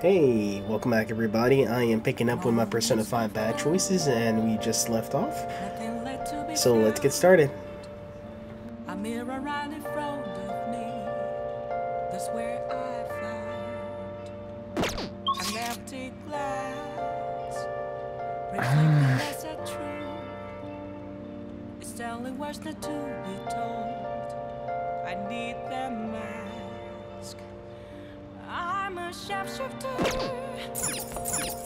Hey, welcome back everybody. I am picking up with my Persona 5 bad choices and we just left off. So let's get started. A mirror right in front of me. That's where I found an empty glass. Reflecting as a truth. It's telling what's not to be told. I need sharpshooter.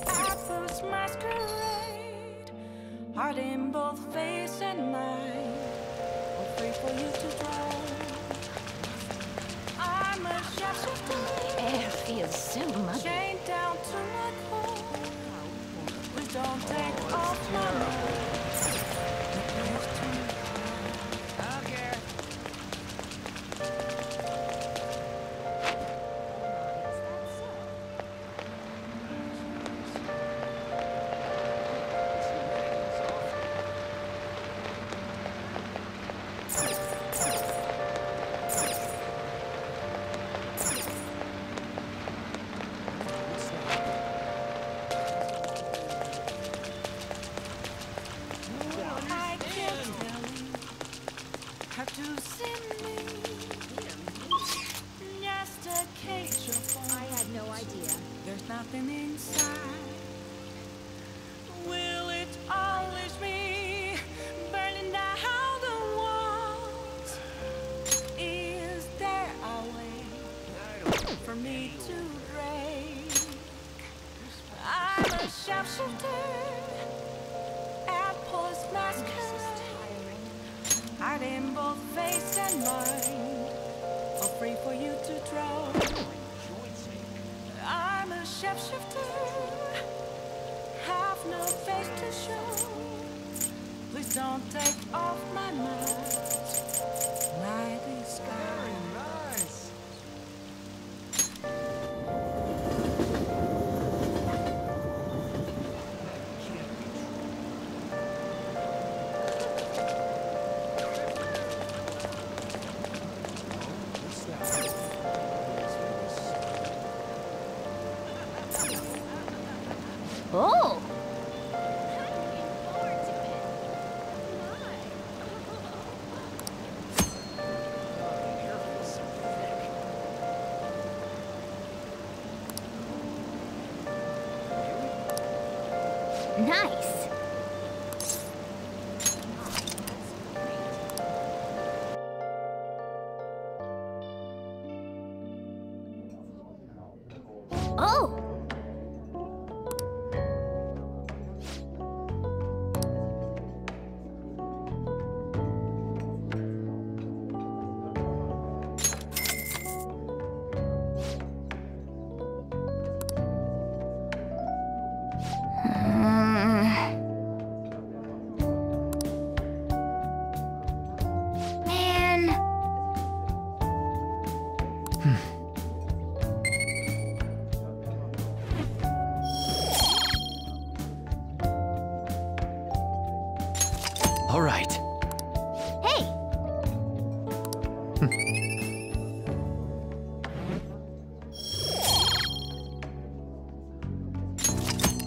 Apples masquerade. Heart in both face and mind. For you to draw. I'm a. Chained down to my core. Please don't take off my mask. Oh!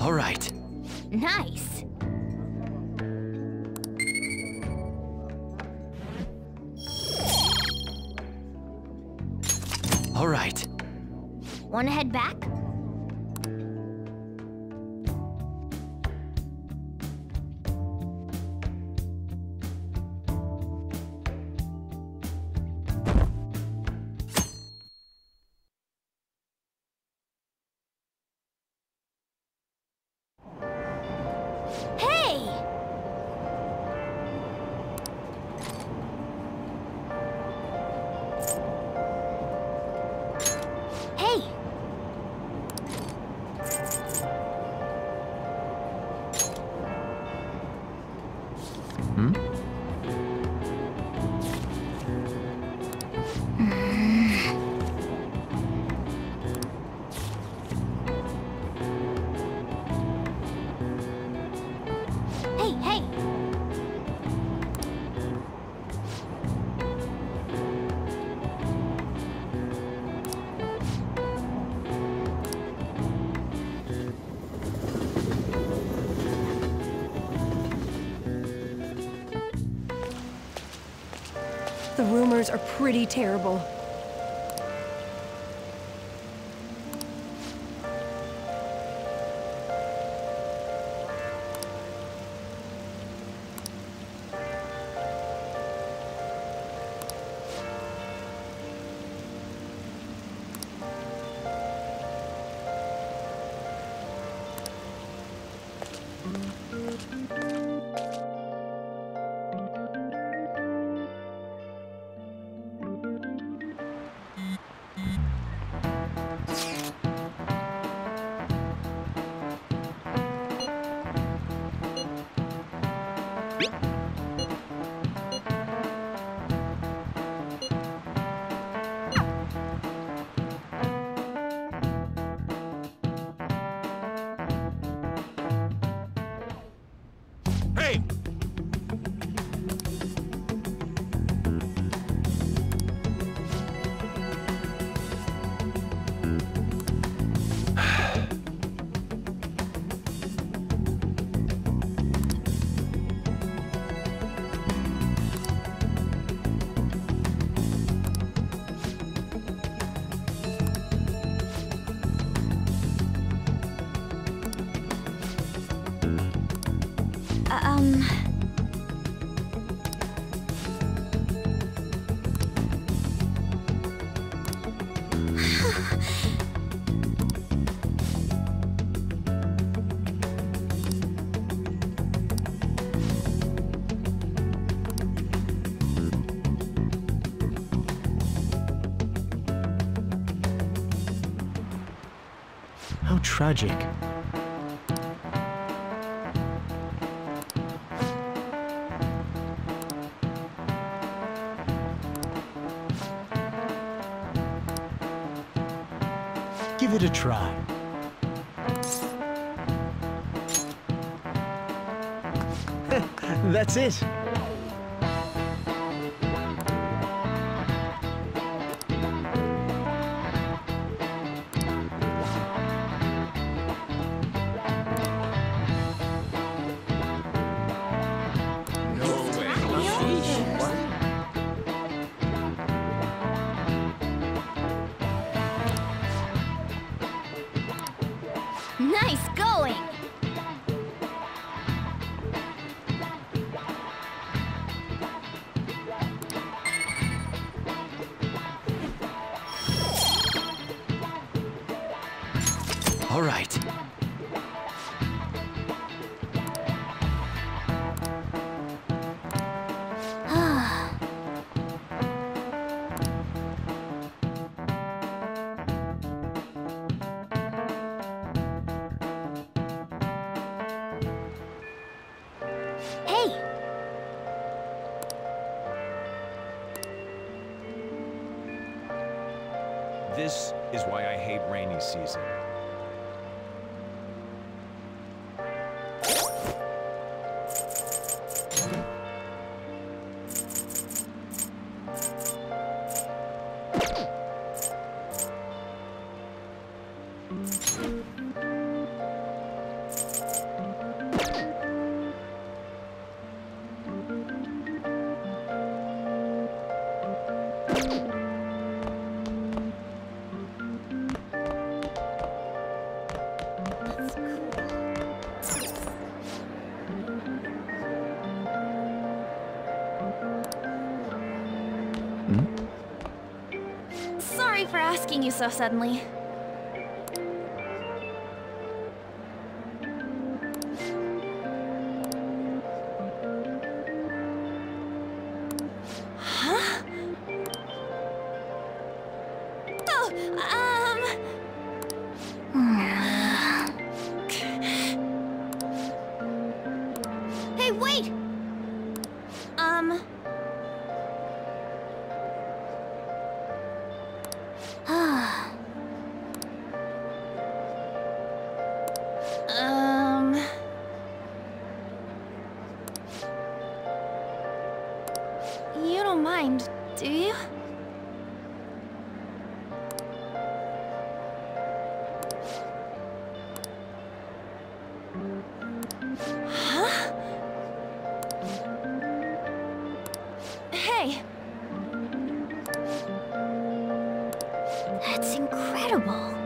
All right. Nice. All right. Wanna head back? Rumors are pretty terrible. Um. How tragic. Try. That's it. Nice season. Sorry you so suddenly. That's incredible.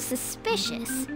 Suspicious.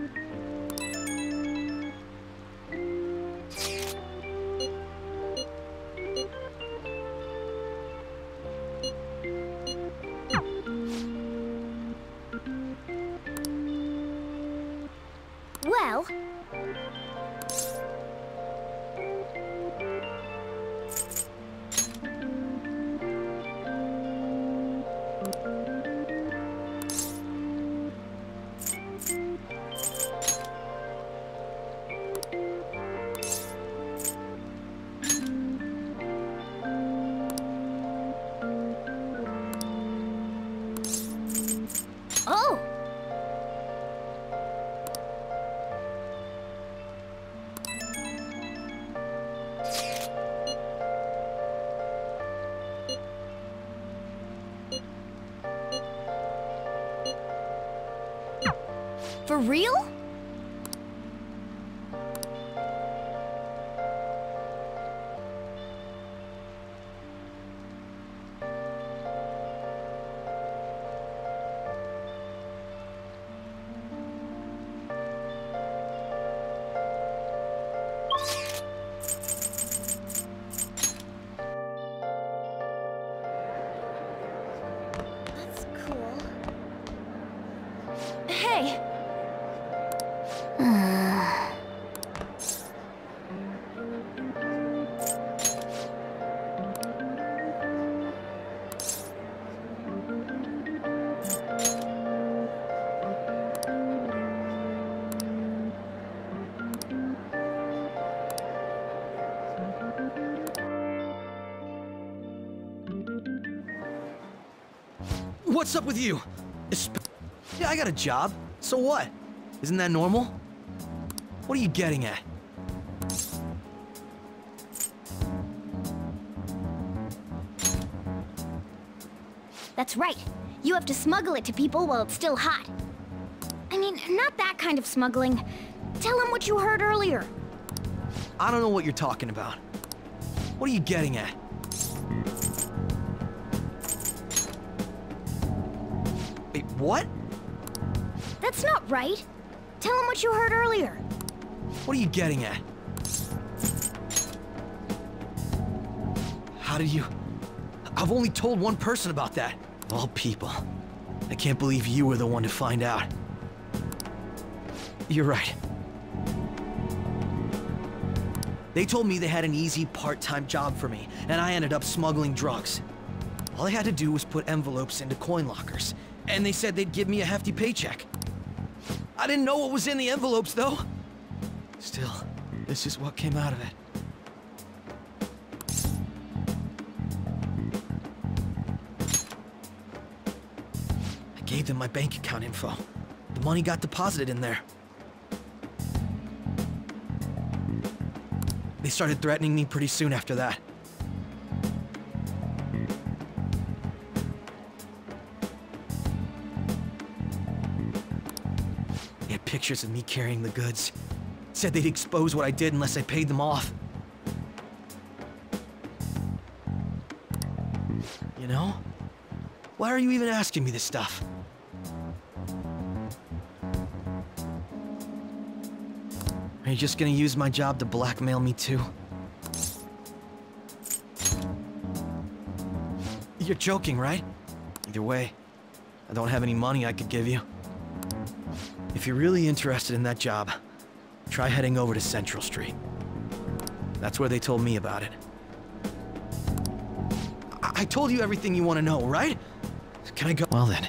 What's up with you? Yeah, I got a job. So what? Isn't that normal? What are you getting at? That's right. You have to smuggle it to people while it's still hot. I mean, not that kind of smuggling. Tell them what you heard earlier. I don't know what you're talking about. What are you getting at? What? That's not right. Tell them what you heard earlier. What are you getting at? How did you... I've only told one person about that. Of all people. I can't believe you were the one to find out. You're right. They told me they had an easy part-time job for me, and I ended up smuggling drugs. All I had to do was put envelopes into coin lockers, and they said they'd give me a hefty paycheck. I didn't know what was in the envelopes, though. Still, this is what came out of it. I gave them my bank account info. The money got deposited in there. They started threatening me pretty soon after that. Pictures of me carrying the goods. Said they'd expose what I did unless I paid them off. You know? Why are you even asking me this stuff? Are you just gonna use my job to blackmail me too? You're joking, right? Either way, I don't have any money I could give you. If you're really interested in that job, try heading over to Central Street. That's where they told me about it. I, I told you everything you want to know, right? Can I go? Well then.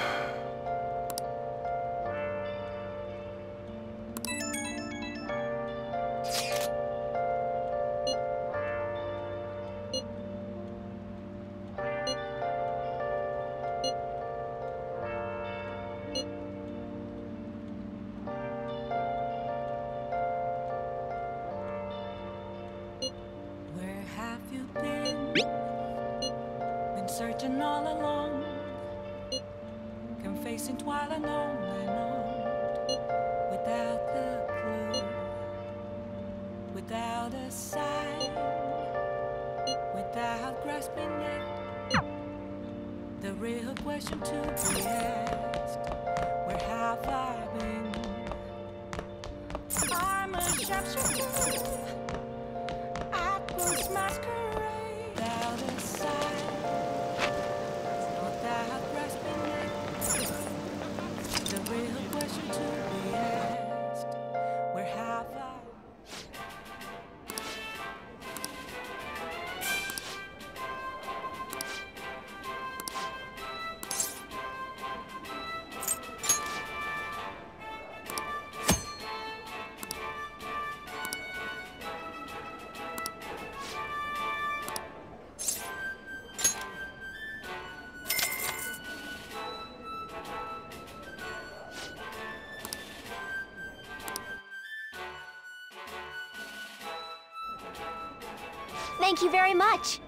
Thank you very much.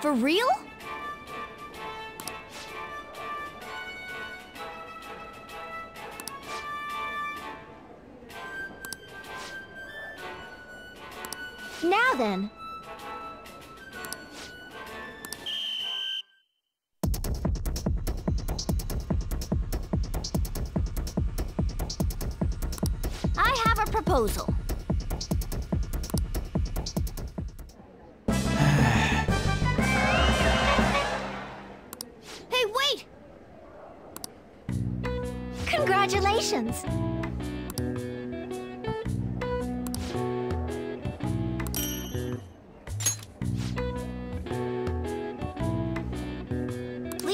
For real?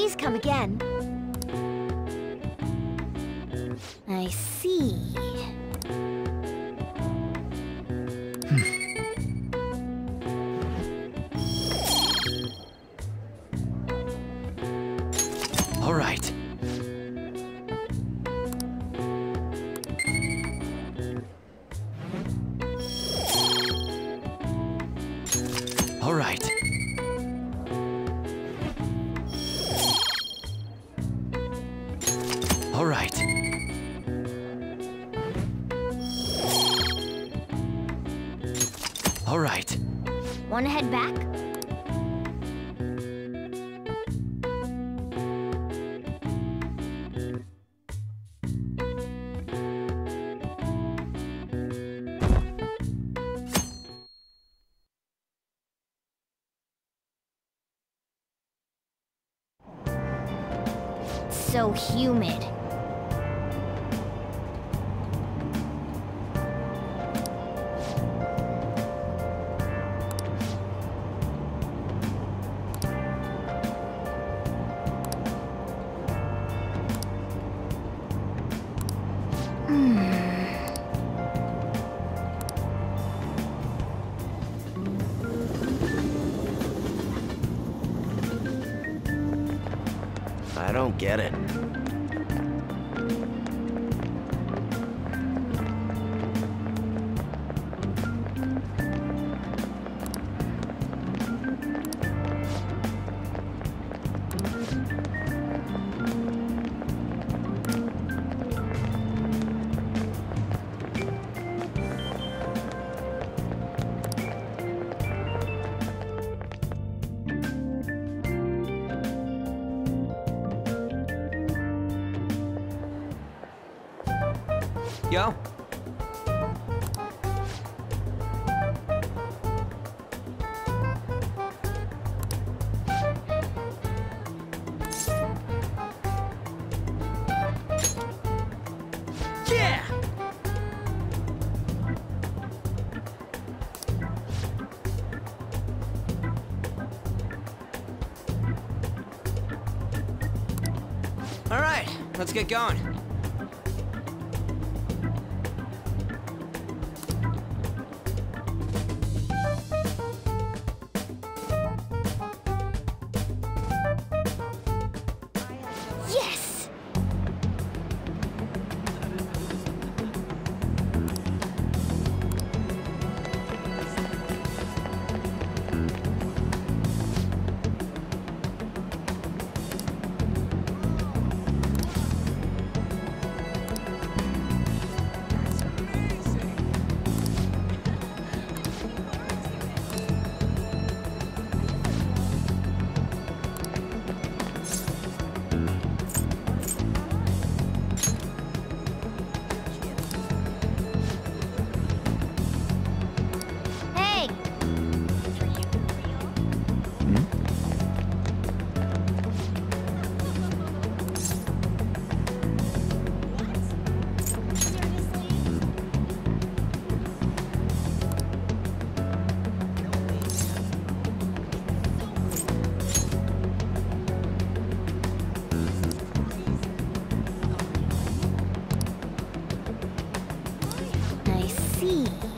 Please come again. Humid. I don't get it. Let's get going. green.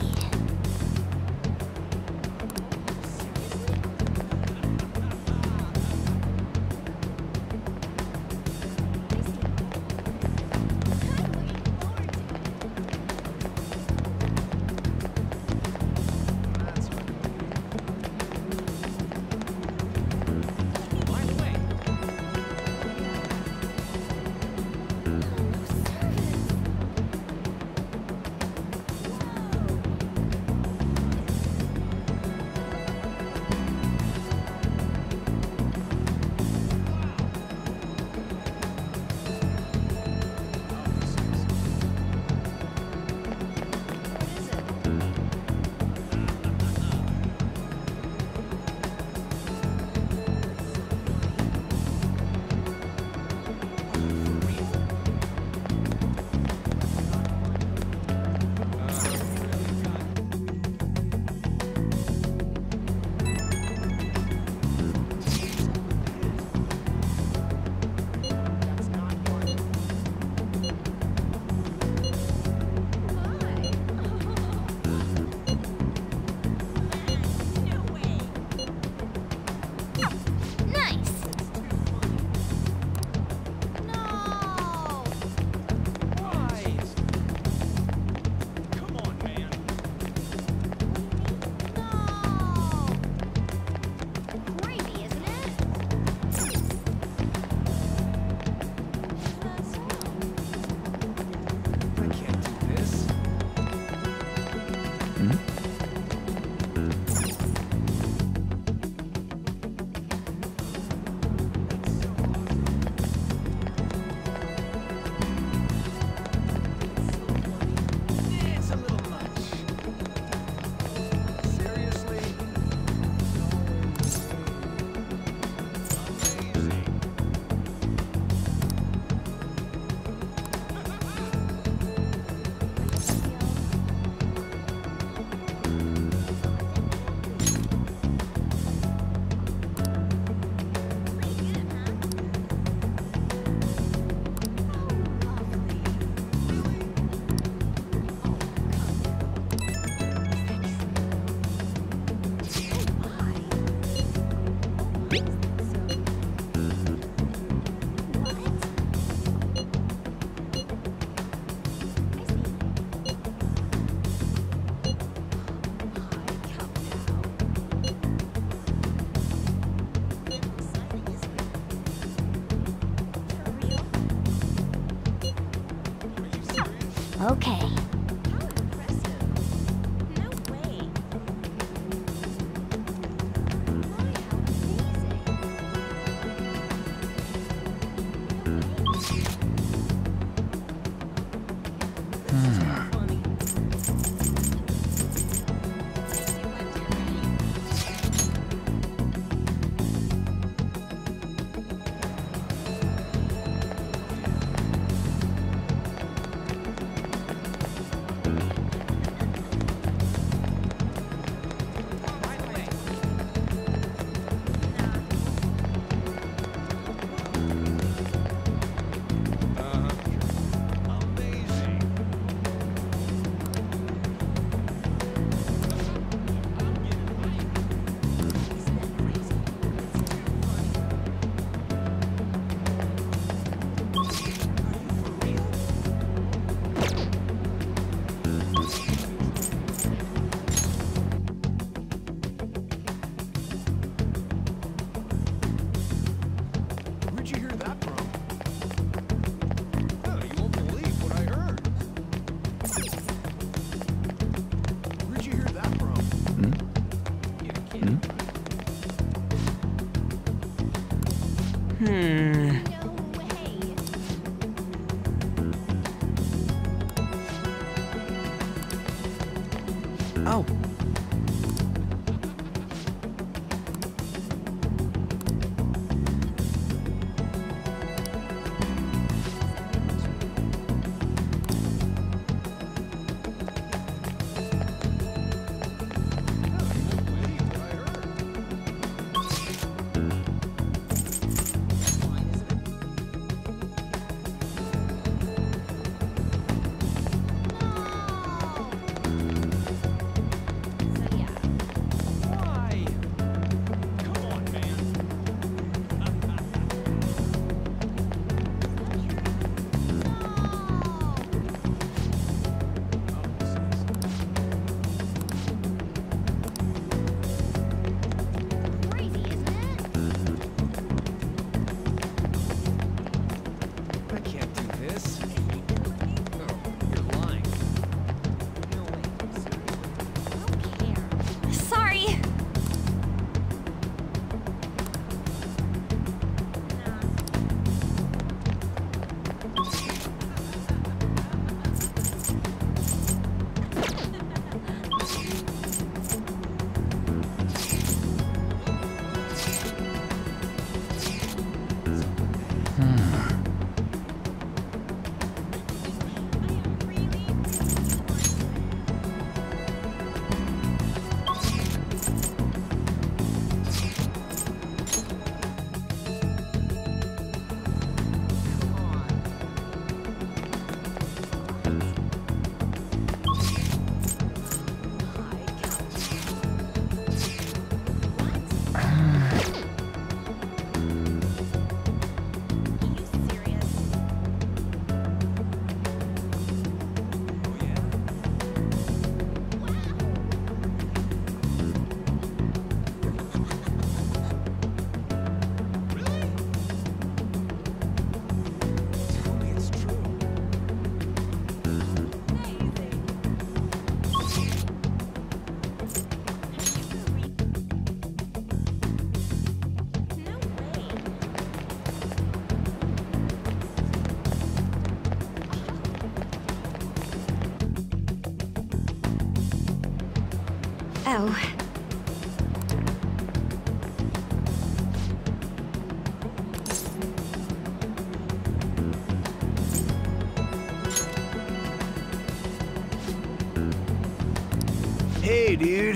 Hey, dude.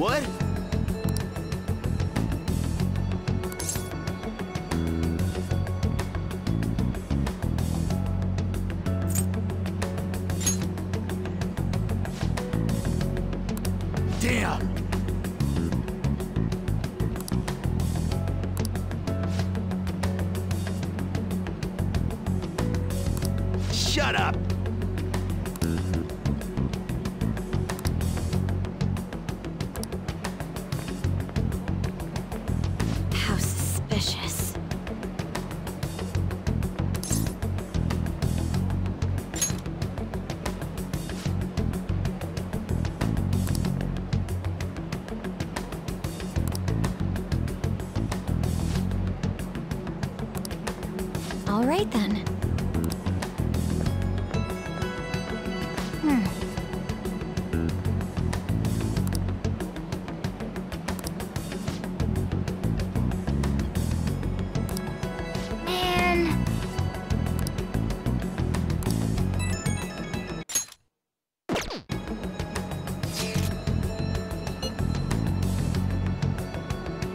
What?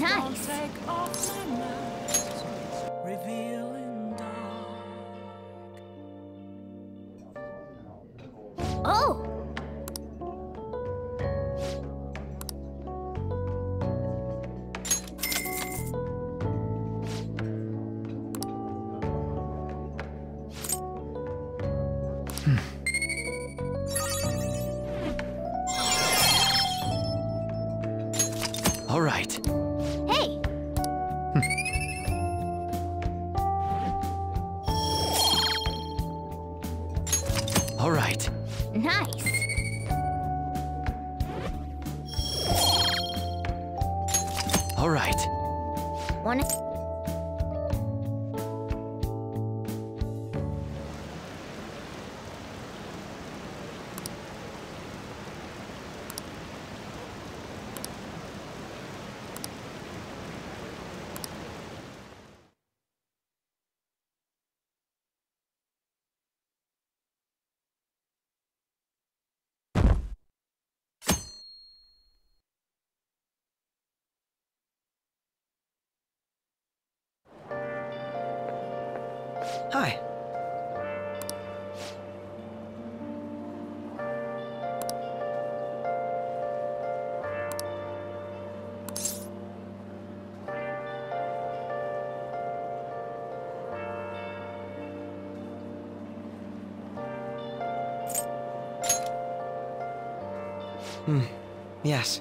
nice. Hi. Hmm. Yes.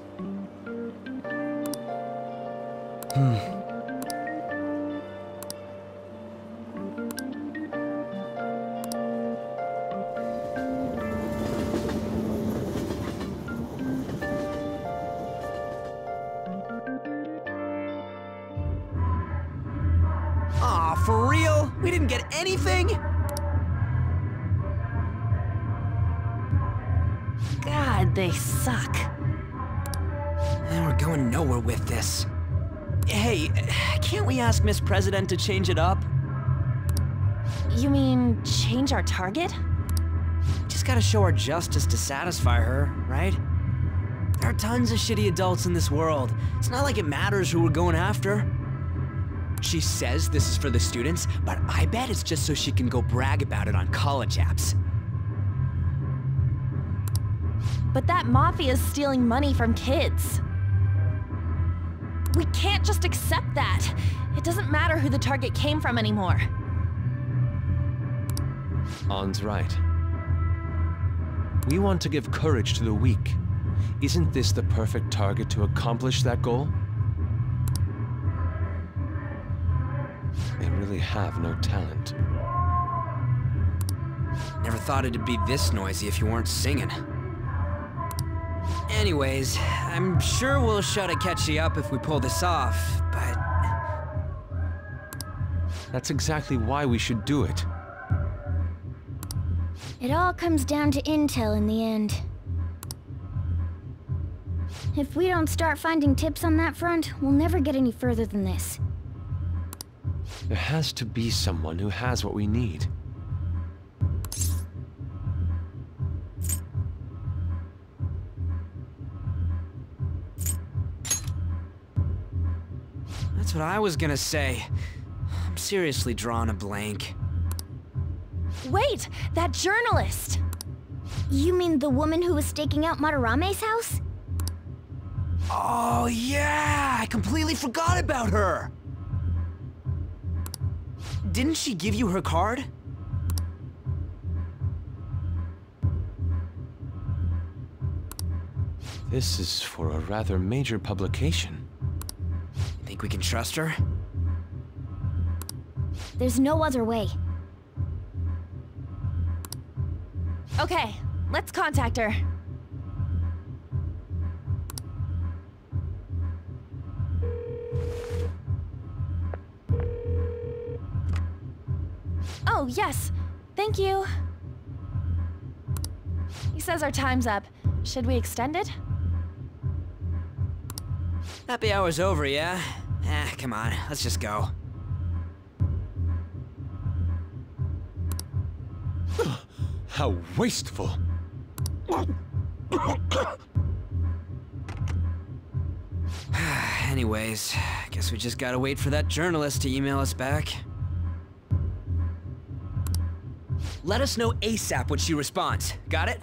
God, they suck. And we're going nowhere with this. Hey, can't we ask Miss President to change it up? You mean, change our target? Just gotta show her justice to satisfy her, right? There are tons of shitty adults in this world. It's not like it matters who we're going after. She says this is for the students, but I bet it's just so she can go brag about it on college apps. But that mafia is stealing money from kids. We can't just accept that. It doesn't matter who the target came from anymore. Ann's right. We want to give courage to the weak. Isn't this the perfect target to accomplish that goal? They really have no talent. Never thought it'd be this noisy if you weren't singing. Anyways, I'm sure we'll try to catch you up if we pull this off, but That's exactly why we should do it. It all comes down to intel in the end. If we don't start finding tips on that front, we'll never get any further than this. There has to be someone who has what we need. That's what I was gonna say. I'm seriously drawing a blank. Wait! That journalist! You mean the woman who was staking out Madarame's house? Oh yeah, I completely forgot about her. Didn't she give you her card? This is for a rather major publication. Think we can trust her? There's no other way. Okay, let's contact her. Oh, yes. Thank you. He says our time's up. Should we extend it? Happy hour's over, yeah? Ah, come on, let's just go. How wasteful! Anyways, guess we just gotta wait for that journalist to email us back. Let us know ASAP when she responds. Got it?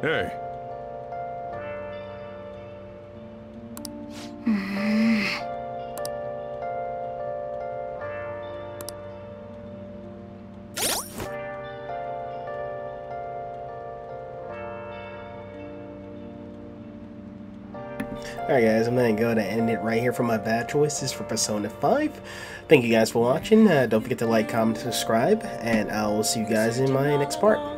Hey, Alright guys, I'm gonna go to end it right here for my bad choices for Persona 5. Thank you guys for watching. Uh, don't forget to like, comment, subscribe, and I will see you guys in my next part.